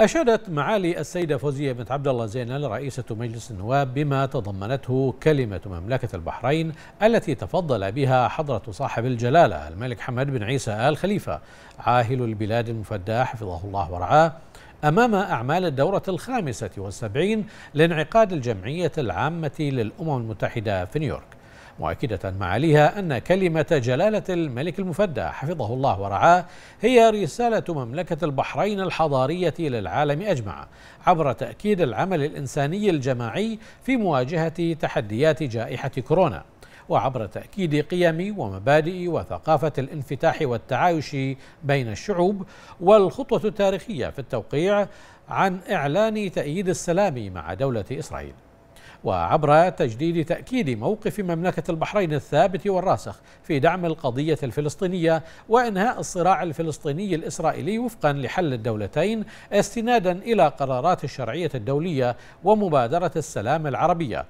أشادت معالي السيدة فوزية بنت عبد الله زينل رئيسة مجلس النواب بما تضمنته كلمة مملكة البحرين التي تفضل بها حضرة صاحب الجلالة الملك حمد بن عيسى آل خليفة. عاهل البلاد المفدى حفظه الله ورعاه. أمام أعمال الدورة الخامسة والسبعين لانعقاد الجمعية العامة للأمم المتحدة في نيويورك. مؤكدة معاليها أن كلمة جلالة الملك المفدى حفظه الله ورعاه هي رسالة مملكة البحرين الحضارية للعالم أجمع عبر تأكيد العمل الإنساني الجماعي في مواجهة تحديات جائحة كورونا وعبر تأكيد قيم ومبادئ وثقافة الانفتاح والتعايش بين الشعوب والخطوة التاريخية في التوقيع عن إعلان تأييد السلام مع دولة إسرائيل. وعبر تجديد تأكيد موقف مملكة البحرين الثابت والراسخ في دعم القضية الفلسطينية وإنهاء الصراع الفلسطيني الإسرائيلي وفقا لحل الدولتين استنادا إلى قرارات الشرعية الدولية ومبادرة السلام العربية.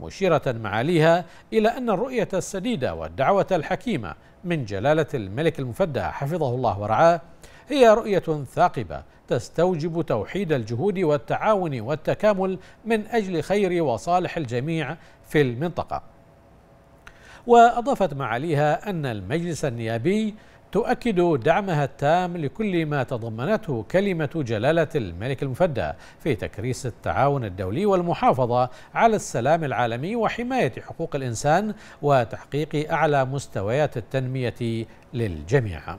مشيرة معاليها إلى أن الرؤية السديدة والدعوة الحكيمة من جلالة الملك المفدى حفظه الله ورعاه هي رؤية ثاقبة تستوجب توحيد الجهود والتعاون والتكامل من أجل خير وصالح الجميع في المنطقة. وأضافت معاليها أن المجلس النيابي تؤكد دعمها التام لكل ما تضمنته كلمة جلالة الملك المفدى في تكريس التعاون الدولي والمحافظة على السلام العالمي وحماية حقوق الإنسان وتحقيق أعلى مستويات التنمية للجميع.